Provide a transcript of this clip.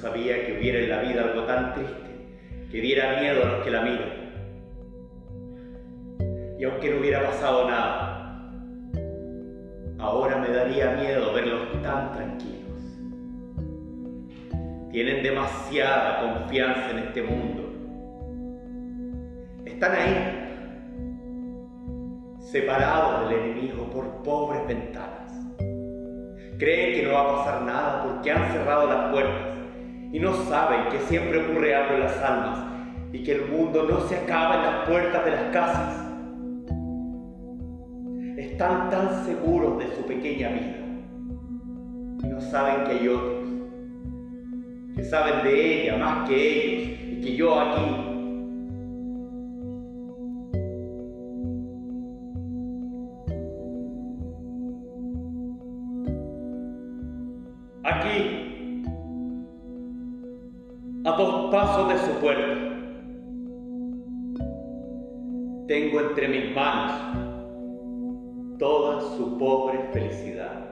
Sabía que hubiera en la vida algo tan triste que diera miedo a los que la miran. Y aunque no hubiera pasado nada, ahora me daría miedo verlos tan tranquilos. Tienen demasiada confianza en este mundo. Están ahí, separados del enemigo por pobres ventanas. Creen que no va a pasar nada porque han cerrado las puertas y no saben que siempre ocurre algo en las almas y que el mundo no se acaba en las puertas de las casas. Están tan seguros de su pequeña vida y no saben que hay otros que saben de ella más que ellos y que yo aquí aquí, a dos pasos de su puerta. Tengo entre mis manos toda su pobre felicidad.